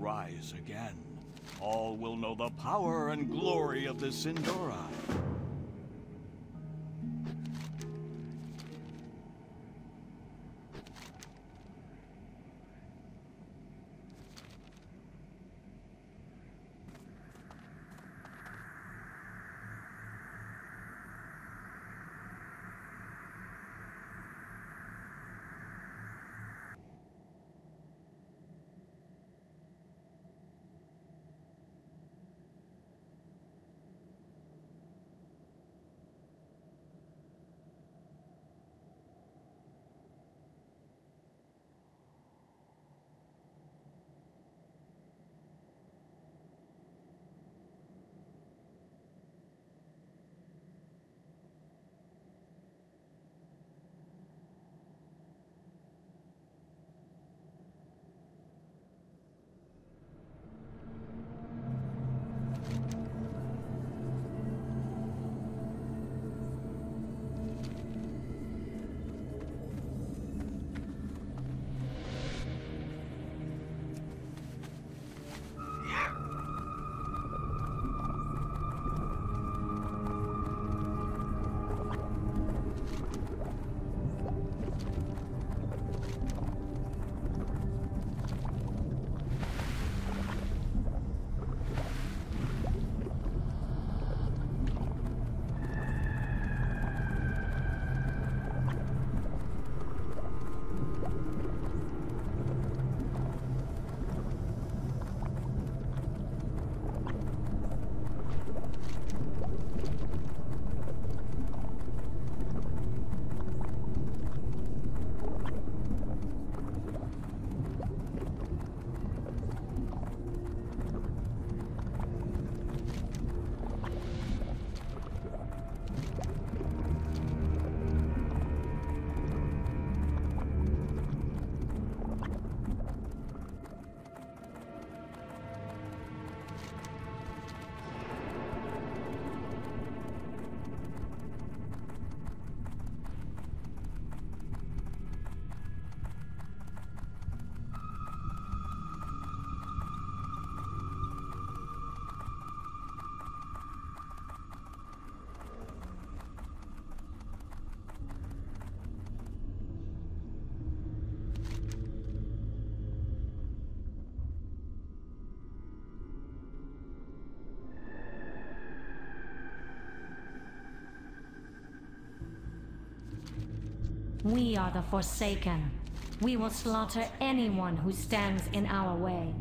rise again, all will know the power and glory of the Sin'dorei. We are the Forsaken. We will slaughter anyone who stands in our way.